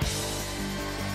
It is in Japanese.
うん。